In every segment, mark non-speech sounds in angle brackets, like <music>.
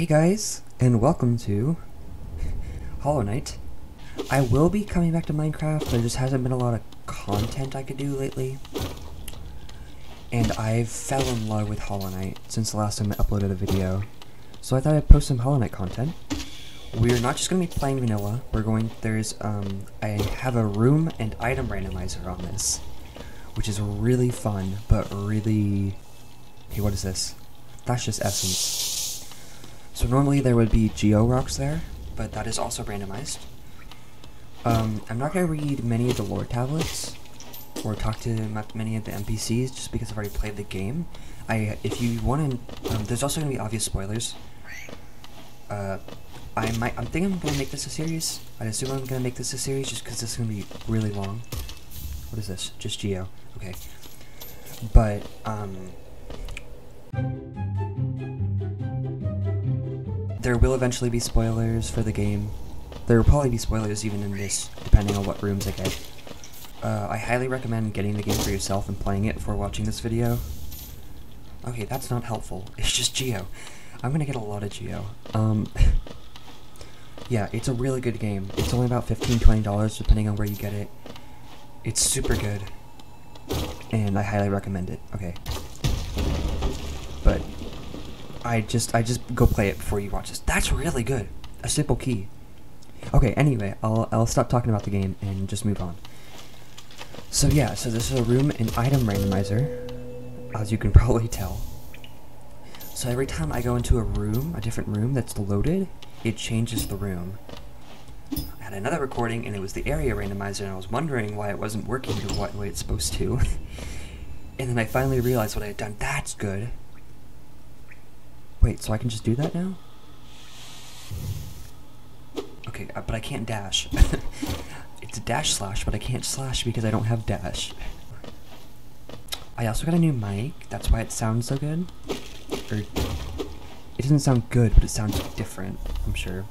Hey guys, and welcome to Hollow Knight. I will be coming back to Minecraft, there just hasn't been a lot of content I could do lately. And I've fell in love with Hollow Knight since the last time I uploaded a video. So I thought I'd post some Hollow Knight content. We're not just going to be playing vanilla, we're going, there's, um, I have a room and item randomizer on this. Which is really fun, but really... Hey, what is this? That's just essence. So normally there would be geo rocks there, but that is also randomized. Um, I'm not going to read many of the lore tablets, or talk to many of the NPCs, just because I've already played the game. I, if you want to, um, there's also going to be obvious spoilers. Uh, I might, I'm thinking I'm going to make this a series. I assume I'm going to make this a series just because this is going to be really long. What is this? Just Geo. Okay. But, um... There will eventually be spoilers for the game. There will probably be spoilers even in this, depending on what rooms I get. Uh, I highly recommend getting the game for yourself and playing it before watching this video. Okay, that's not helpful. <laughs> It's just Geo. I'm gonna get a lot of Geo. Um... <laughs> yeah, it's a really good game. It's only about $15, $20 depending on where you get it. It's super good. And I highly recommend it. Okay. I just I just go play it before you watch this. That's really good. A simple key. Okay, anyway, I'll I'll stop talking about the game and just move on. So yeah, so this is a room and item randomizer, as you can <laughs> probably tell. So every time I go into a room, a different room that's loaded, it changes the room. I had another recording and it was the area randomizer and I was wondering why it wasn't working the way it's supposed to. <laughs> and then I finally realized what I had done. That's good. Wait, so I can just do that now? Okay, uh, but I can't dash. <laughs> it's a dash slash, but I can't slash because I don't have dash. I also got a new mic, that's why it sounds so good. Or, it doesn't sound good, but it sounds different, I'm sure.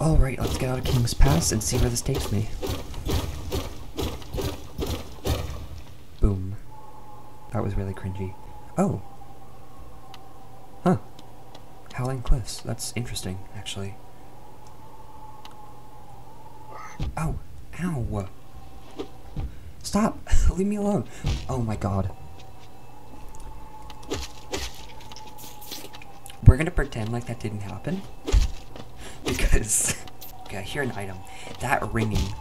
Alright, let's get out of King's Pass and see where this takes me. Boom. That was really cringy. Oh. Huh. Cliffs. That's interesting, actually. Oh. Ow. Stop! <laughs> Leave me alone! Oh my god. We're gonna pretend like that didn't happen. <laughs> because... <laughs> okay, I hear an item. That ringing.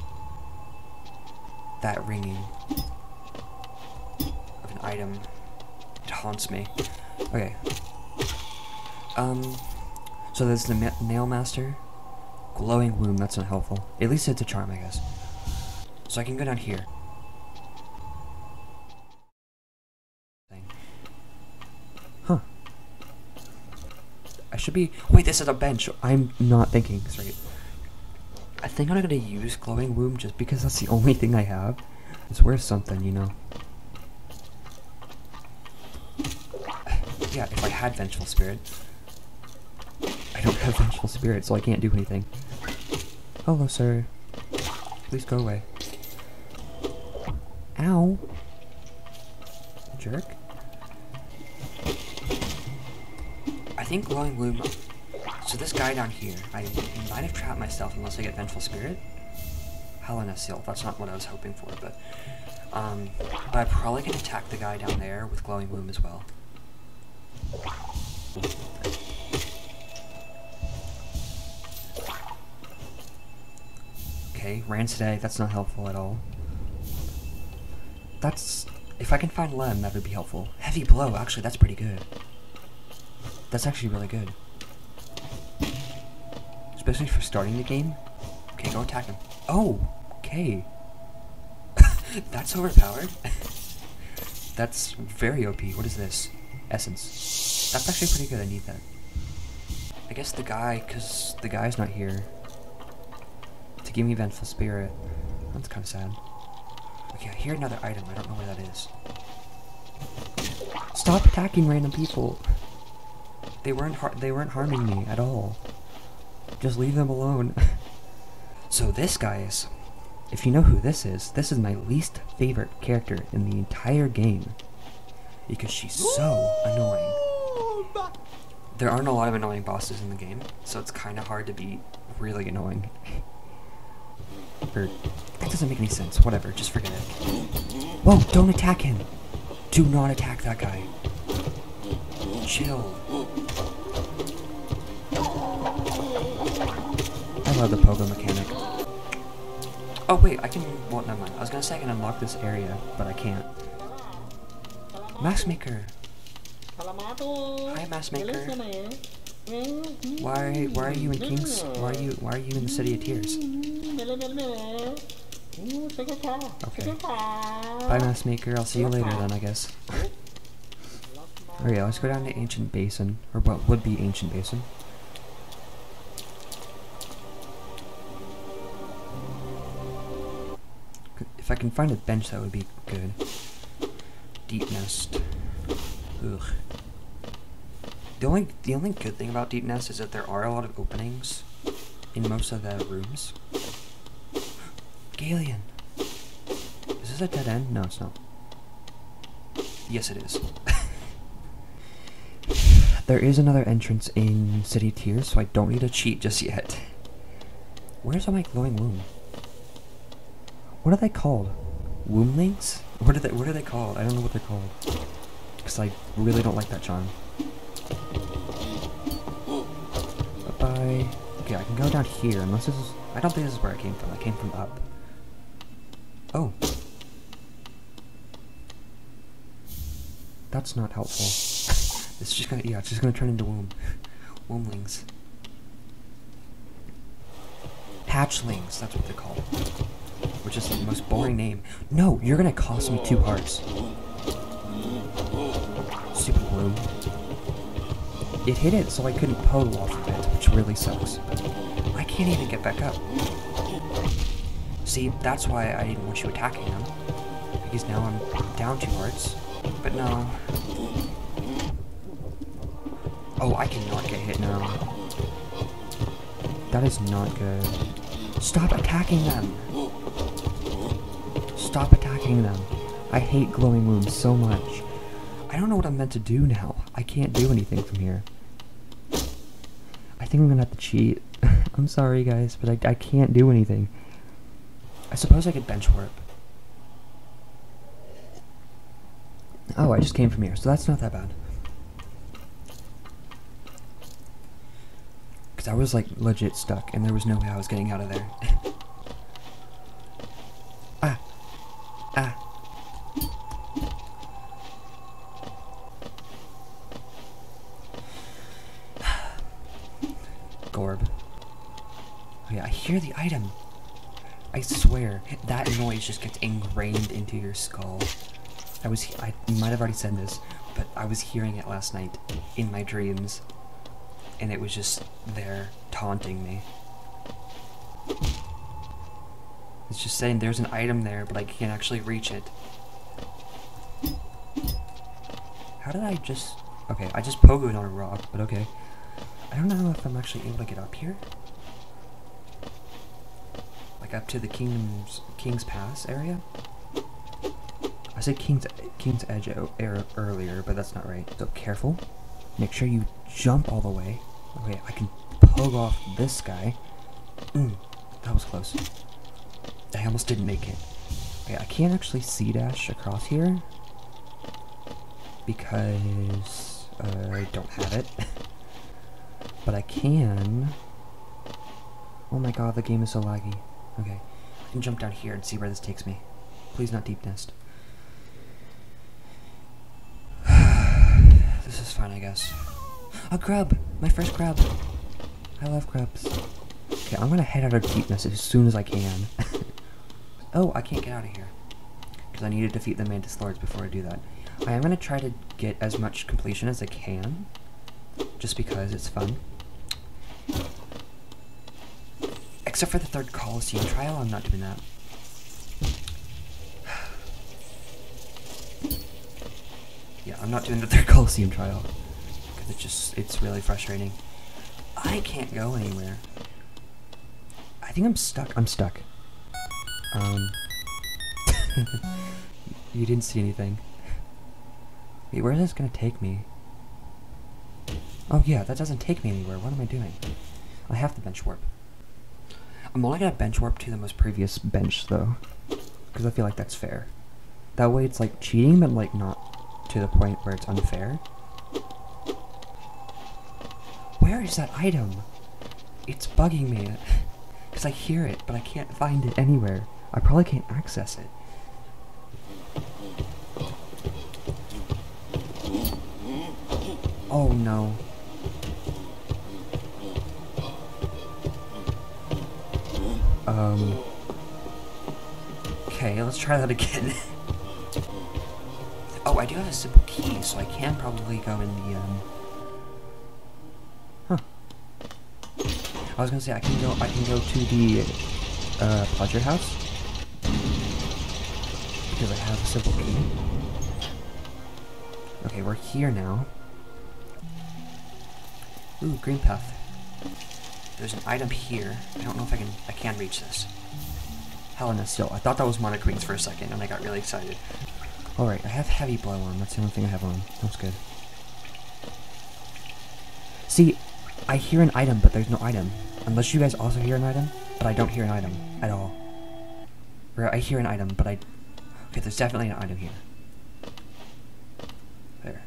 That ringing. Of an item. It haunts me. Okay. Um... So there's the Nail Master. Glowing Womb, that's not helpful. At least it's a charm, I guess. So I can go down here. Huh. I should be- wait, this is a bench! I'm not thinking straight. I think I'm gonna use Glowing Womb just because that's the only thing I have. It's worth something, you know. <sighs> Yeah, if I had Vengeful Spirit. I don't have Vengeful Spirit, so I can't do anything. Hello, sir. Please go away. Ow. Jerk. I think Glowing Womb... So this guy down here, I might have trapped myself unless I get Vengeful Spirit. Hallownest Seal, that's not what I was hoping for, but... Um, but I probably can attack the guy down there with Glowing Womb as well. Okay, Rancid Egg, that's not helpful at all. That's... If I can find Lem, that would be helpful. Heavy Blow, actually, that's pretty good. That's actually really good. Especially for starting the game. Okay, go attack him. Oh! Okay. <laughs> that's overpowered. <laughs> that's very OP. What is this? Essence. That's actually pretty good, I need that. I guess the guy, because the guy's not here to give me Vengeful Spirit. That's kind of sad. Okay, I hear another item. I don't know where that is. Stop attacking random people. They weren't they weren't harming me at all. Just leave them alone. <laughs> so this, guys, if you know who this is, this is my least favorite character in the entire game. Because she's so annoying. there aren't a lot of annoying bosses in the game, so it's kind of hard to be really annoying. <laughs> that doesn't make any sense. Whatever, just forget it. Whoa, don't attack him! Do not attack that guy. Chill. I love the pogo mechanic. Oh wait, I can, well never mind. I was gonna say I can unlock this area, but I can't. Mask Maker! Hi Mask Maker. Why, why are you in King's, why are you, why are you in the City of Tears? Okay. Bye Mask Maker, I'll see you later then I guess. Okay, let's go down to Ancient Basin, or what would be Ancient Basin. If I can find a bench, that would be good. Deep Nest. Ugh. The only the only good thing about Deep Nest is that there are a lot of openings in most of the rooms. Galien. Is this a dead end? No, it's not. Yes, it is. <laughs> there is another entrance in City Tears, so I don't need to cheat just yet. Where's my glowing womb? What are they called? Womblinks? What are they? What are they called? I don't know what they're called. Cause I really don't like that charm. Bye bye. Okay, I can go down here unless this is. I don't think this is where I came from. I came from up. Oh. That's not helpful. It's just gonna. Yeah, it's just gonna turn into womb. Womblings. Hatchlings. That's what they're called which is the most boring name. No, you're gonna cost me two hearts. Stupid room. It hit it, so I couldn't pull off of it, which really sucks. I can't even get back up. See, that's why I didn't want you attacking them. Because now I'm down two hearts. But no. Oh, I cannot get hit now. That is not good. Stop attacking them! Stop attacking them. I hate glowing wombs so much. I don't know what I'm meant to do now. I can't do anything from here. I think I'm gonna have to cheat. <laughs> I'm sorry guys, but I, I can't do anything. I suppose I could bench warp. Oh, I just came from here, so that's not that bad. Because I was like legit stuck, and there was no way I was getting out of there. <laughs> Ah. Ah. <sighs> Gorb. Oh, yeah, I hear the item. Swear, that noise just gets ingrained into your skull. I was, I might have already said this, but I was hearing it last night in my dreams, and it was just there taunting me. It's just saying there's an item there, but I can't actually reach it. How did I just... Okay, I just pogoed on a rock, but okay. I don't know if I'm actually able to get up here like up to the King's King's Pass area. I said King's King's Edge earlier, but that's not right. So careful. Make sure you jump all the way. Okay, I can poke off this guy. Mm, that was close. I almost didn't make it. Okay, I can't actually see dash across here because uh, I don't have it. <laughs> but I can. Oh my god, the game is so laggy. Okay. I can jump down here and see where this takes me. Please not deep nest. <sighs> this is fine, I guess. A grub! My first grub! I love grubs. Okay, I'm gonna head out of deep nest as soon as I can. <laughs> oh, I can't get out of here. Because I need to defeat the Mantis Lords before I do that. I am gonna try to get as much completion as I can. Just because it's fun. Except for the third Coliseum trial, I'm not doing that. <sighs> yeah, I'm not doing the third Coliseum trial. Because it's just, it's really frustrating. I can't go anywhere. I think I'm stuck. I'm stuck. Um. <laughs> you didn't see anything. Wait, where is this gonna take me? Oh yeah, that doesn't take me anywhere. What am I doing? I have to bench warp. I'm only gonna bench warp to the most previous bench though, because I feel like that's fair. That way it's like cheating, but like not to the point where it's unfair. Where is that item? It's bugging me. <laughs> Because I hear it, but I can't find it anywhere. I probably can't access it. Oh no. Um. Okay, let's try that again. <laughs> oh, I do have a simple key, so I can probably go in the, um... Huh. I was gonna say, I can go, I can go to the, uh, pleasure house. Because I have a simple key. Okay, we're here now. Ooh, green path. There's an item here. I don't know if I can I can reach this. hell Hallownest Seal. I thought that was Monarch Wings for a second, and I got really excited. Alright, I have heavy blow on. That's the only thing I have on. That's good. See, I hear an item, but there's no item. Unless you guys also hear an item, but I don't hear an item at all. Or I hear an item, but I... Okay, there's definitely an item here. There.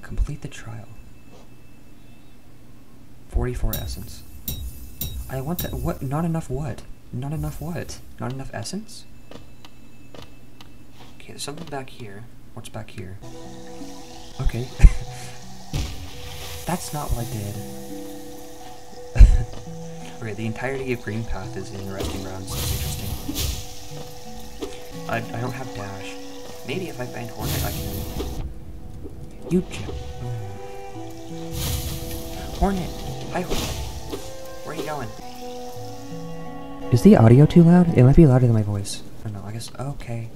Complete the trial. 44 essence. I want that. What? Not enough what? Not enough what? Not enough essence? Okay, there's something back here. What's back here? Okay. <laughs> That's not what I did. <laughs> okay, the entirety of Green Path is in resting grounds. That's interesting. I, I don't have dash. Maybe if I find Hornet, I can... You... Hmm. Hornet! Hi, Where are you going? Is the audio too loud? It might be louder than my voice. I don't know, I guess, okay.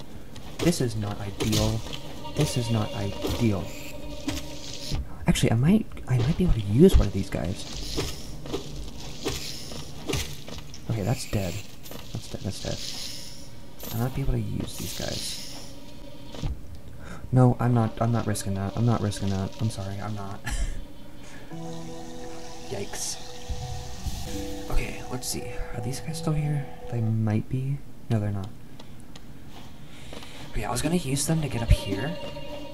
This is not ideal. This is not ideal. Actually, I might, I might be able to use one of these guys. Okay, that's dead. That's dead, that's dead. I might be able to use these guys. No, I'm not, I'm not risking that. I'm not risking that. I'm sorry, I'm not. <laughs> Yikes. Let's see. Are these guys still here? They might be. No, they're not. Okay, I was gonna use them to get up here,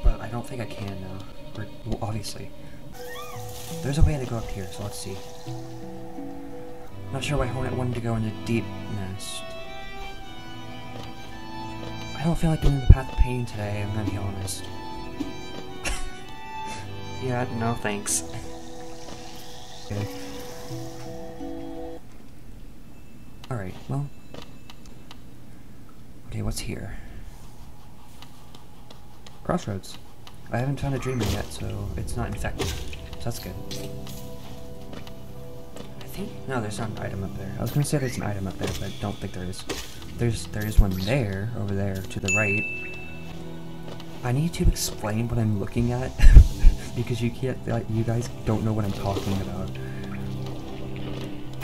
but I don't think I can now. Or, well, obviously. There's a way to go up here, so let's see. Not sure why Hornet wanted to go in the deep nest. I don't feel like doing the path of pain today, I'm gonna be honest. <laughs> yeah, no thanks. <laughs> Okay. Here? Crossroads. I haven't found a dreamer yet, so it's not infected. So that's good. I think no, there's not an item up there. I was gonna say there's an item up there, but I don't think there is. There's there is one there, over there, to the right. I need to explain what I'm looking at <laughs> because you can't, you guys don't know what I'm talking about.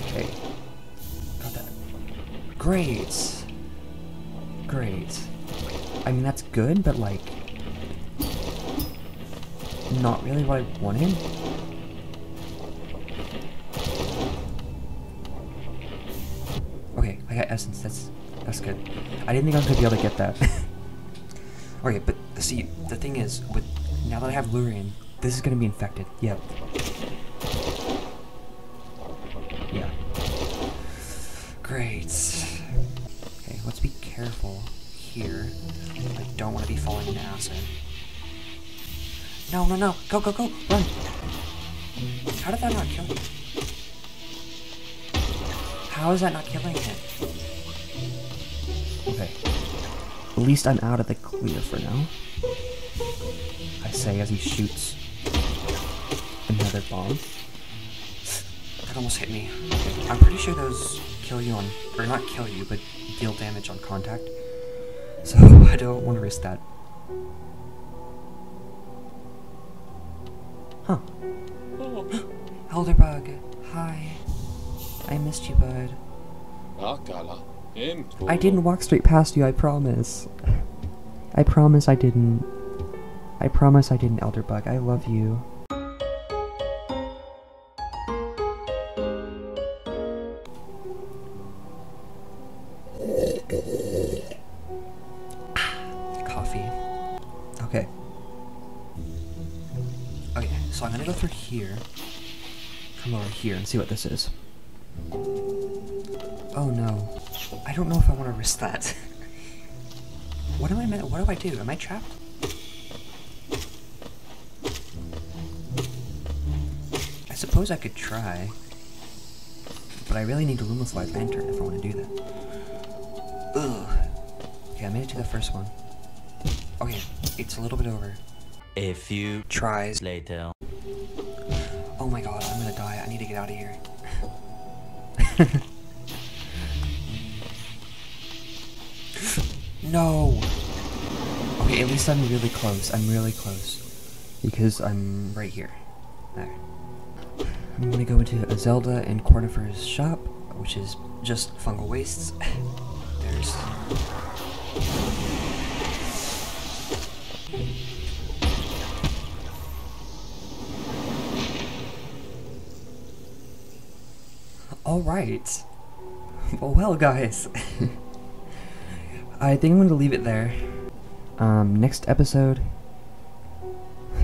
Okay. Got that. Great. Great. I mean, that's good, but like, not really what I wanted. Okay, I got essence. That's that's good. I didn't think I was gonna be able to get that. <laughs> okay, but see, the thing is, with now that I have Lurien, this is gonna be infected. Yep. Yeah. Great. Let's be careful here. I don't want to be falling into acid. No, no, no. Go, go, go. Run. How did that not kill you? How is that not killing it? Okay. At least I'm out of the clear for now. I say as he shoots another bomb. That almost hit me. Okay. I'm pretty sure those kill you on, or not kill you, but deal damage on contact. So <laughs> I don't want to risk that. Huh. Oh. <gasps> Elderbug, hi. I missed you, bud. I didn't walk straight past you, I promise. I promise I didn't. I promise I didn't, Elderbug. I love you. And see what this is. Oh no. I don't know if I want to risk that. <laughs> what am I meant? What do I do? Am I trapped? I suppose I could try. But I really need a Lumafly Lantern if I want to do that. Ugh. Okay, I made it to the first one. Okay, it's a little bit over. A few Tries. later. Oh my god, get out of here. <laughs> no! Okay, at least I'm really close. I'm really close. Because I'm right here. There. I'm gonna go into Iselda and Cornifer's shop, which is just fungal wastes. <laughs> There's Alright. Well, guys. I think I'm going to leave it there. Um, next episode. <sighs>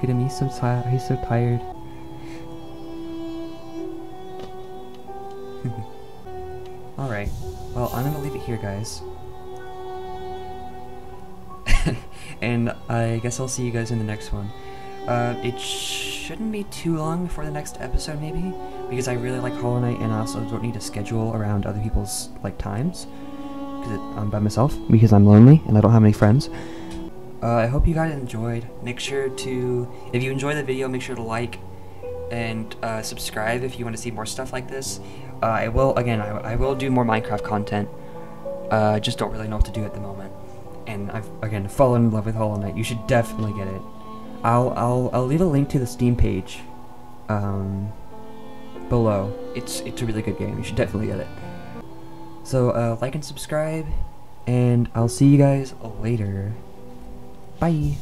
Good at so tired. He's so tired. <laughs> Alright. Well, I'm to leave it here, guys. <laughs> and I guess I'll see you guys in the next one. Uh, it shouldn't be too long before the next episode, maybe, because I really like Hollow Knight, and I also don't need to schedule around other people's like times, because I'm by myself, because I'm lonely and I don't have any friends. Uh, I hope you guys enjoyed. Make sure to, if you enjoyed the video, make sure to like and uh, subscribe if you want to see more stuff like this. Uh, I will, again, I, I will do more Minecraft content. Uh, I just don't really know what to do at the moment. And I've, again, fallen in love with Hollow Knight. You should definitely get it. I'll I'll I'll leave a link to the Steam page um, below. It's it's a really good game. You should definitely get it. So uh, like and subscribe, and I'll see you guys later. Bye.